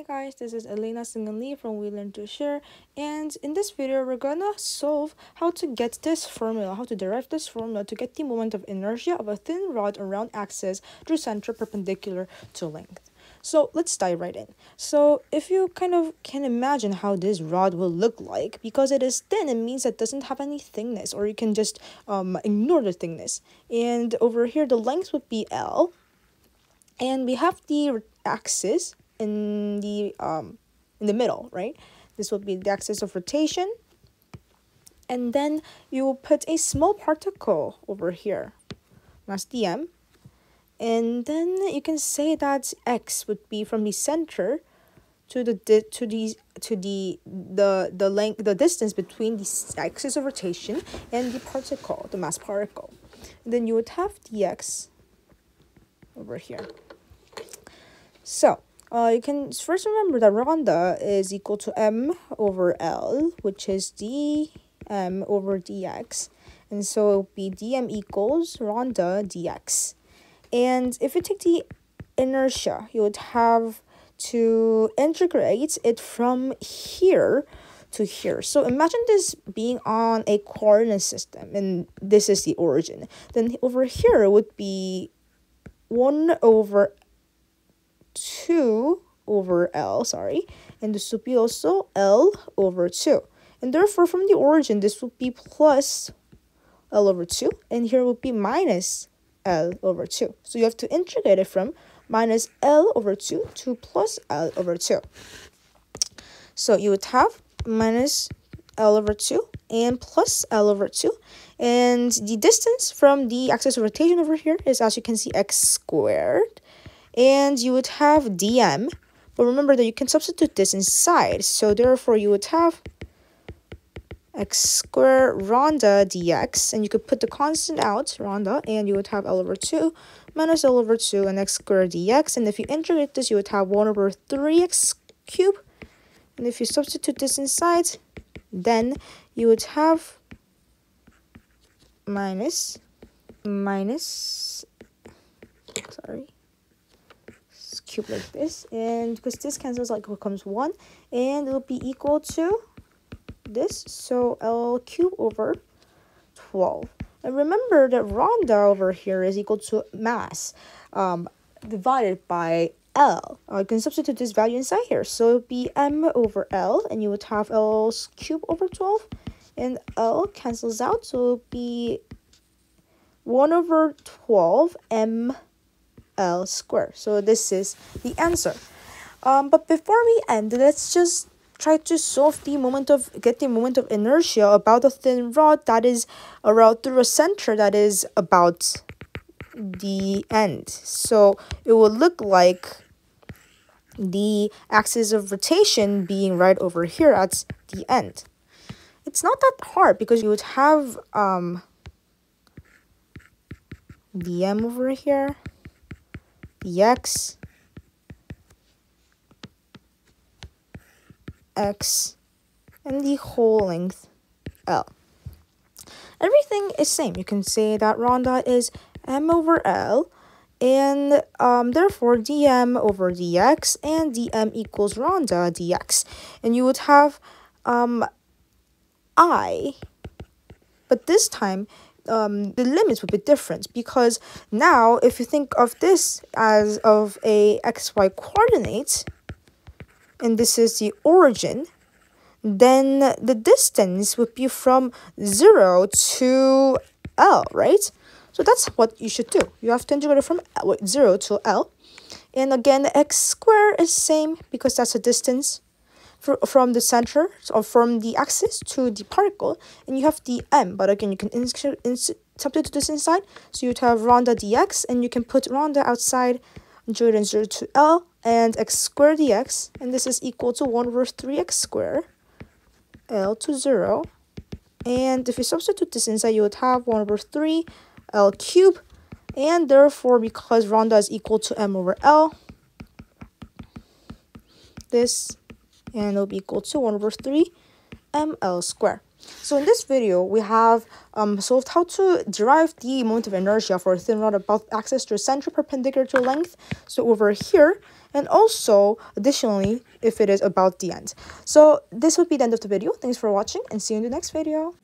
Hey guys, this is Elena Seungeun from We Learn to Share and in this video we're gonna solve how to get this formula, how to derive this formula to get the moment of inertia of a thin rod around axis through center perpendicular to length. So let's dive right in. So if you kind of can imagine how this rod will look like, because it is thin, it means it doesn't have any thickness or you can just um, ignore the thickness. And over here the length would be L and we have the axis in the um in the middle, right? This will be the axis of rotation. And then you will put a small particle over here. That's dm. And then you can say that x would be from the center to the to the to the the the length the distance between the axis of rotation and the particle, the mass particle. And then you would have dx over here. So uh, you can first remember that lambda is equal to m over L, which is dm over dx. And so it will be dm equals lambda dx. And if you take the inertia, you would have to integrate it from here to here. So imagine this being on a coordinate system, and this is the origin. Then over here would be 1 over 2 over L, sorry, and this would be also L over 2. And therefore, from the origin, this would be plus L over 2, and here would be minus L over 2. So you have to integrate it from minus L over 2 to plus L over 2. So you would have minus L over 2 and plus L over 2. And the distance from the axis of rotation over here is, as you can see, x squared and you would have dm but remember that you can substitute this inside. So therefore you would have x squared lambda dx and you could put the constant out lambda and you would have l over 2 minus l over 2 and x squared dx and if you integrate this you would have 1 over 3x cubed and if you substitute this inside then you would have minus minus sorry cube like this and because this cancels like becomes 1 and it'll be equal to this so L cube over 12 and remember that lambda over here is equal to mass um, divided by L. I can substitute this value inside here. So it would be M over L, and you would have L cube over 12, and L cancels out, so it would be 1 over 12 M L squared. So this is the answer. Um, but before we end, let's just try to solve the moment of get the moment of inertia about a thin rod that is around through a center that is about the end. So it will look like the axis of rotation being right over here at the end. It's not that hard because you would have um, dm over here x x and the whole length L. Everything is same. You can say that lambda is m over L and um, therefore dm over dx and dm equals lambda dx. And you would have um, i, but this time um, the limits would be different because now if you think of this as of a xy coordinate and this is the origin then the distance would be from 0 to L, right? So that's what you should do. You have to integrate it from 0 to L. And again, x squared is same because that's a distance from the center or from the axis to the particle and you have the m but again you can substitute this inside. So you'd have lambda dx and you can put lambda outside join 0 to l and x squared dx and this is equal to 1 over 3x squared l to 0 and if you substitute this inside you would have 1 over 3 l cubed and therefore because lambda is equal to m over l this and it'll be equal to 1 over 3 ml squared. So in this video, we have um, solved how to derive the moment of inertia for a thin rod about axis to a center perpendicular to length. So over here, and also additionally, if it is about the end. So this would be the end of the video. Thanks for watching and see you in the next video.